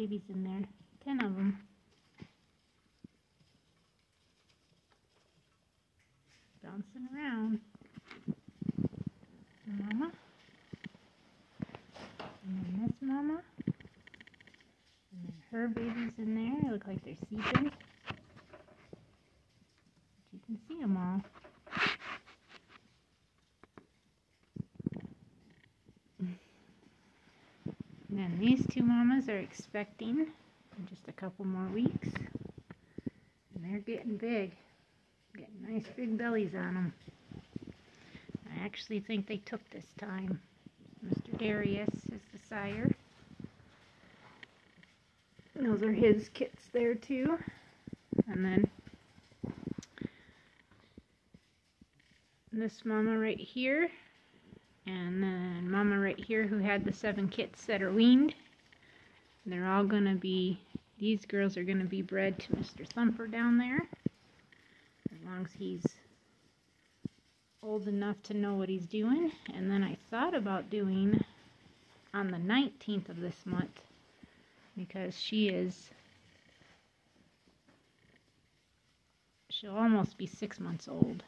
babies in there. Ten of them. Bouncing around. Mama. And then this mama. And then her babies in there. They look like they're sleeping. But you can see them all. And then these two mamas are expecting in just a couple more weeks. And they're getting big. Getting nice big bellies on them. I actually think they took this time. Mr. Darius is the sire. Those are his kits there too. And then this mama right here right here who had the seven kits that are weaned. They're all gonna be these girls are gonna be bred to Mr. Thumper down there. As long as he's old enough to know what he's doing. And then I thought about doing on the 19th of this month because she is she'll almost be six months old.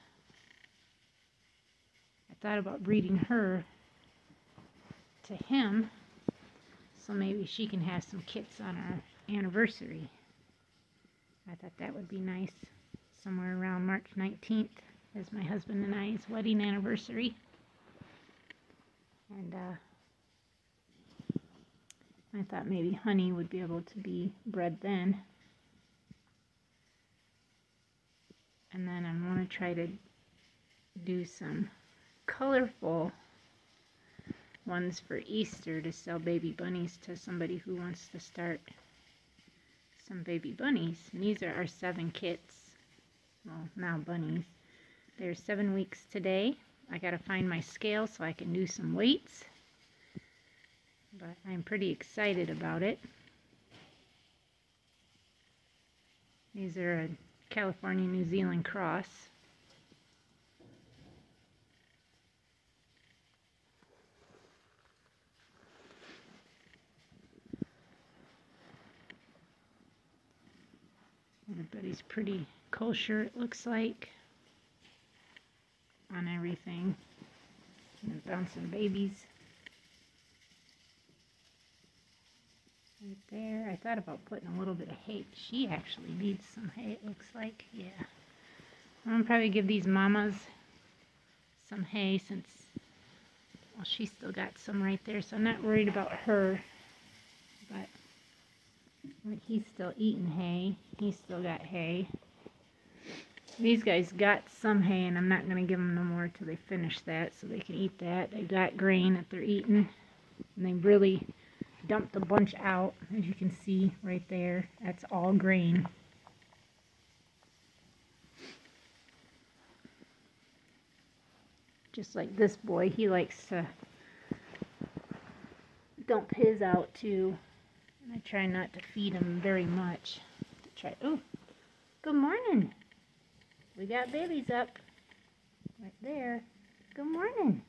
I thought about breeding her to him so maybe she can have some kits on our anniversary. I thought that would be nice somewhere around March 19th is my husband and I's wedding anniversary. And uh, I thought maybe Honey would be able to be bred then. And then I'm going to try to do some colorful ones for Easter to sell baby bunnies to somebody who wants to start some baby bunnies. And these are our seven kits. Well, now bunnies. They're seven weeks today. I got to find my scale so I can do some weights. But I'm pretty excited about it. These are a California New Zealand cross. Everybody's pretty kosher, it looks like, on everything. And bouncing babies. Right there. I thought about putting a little bit of hay. She actually needs some hay, it looks like. Yeah. I'm going to probably give these mamas some hay since, well, she's still got some right there, so I'm not worried about her. But he's still eating hay. He's still got hay. These guys got some hay, and I'm not going to give them no more till they finish that, so they can eat that. They got grain that they're eating, and they really dumped a bunch out, as you can see right there. That's all grain. Just like this boy, he likes to dump his out too. And I try not to feed them very much. To try. Oh, good morning. We got babies up right there. Good morning.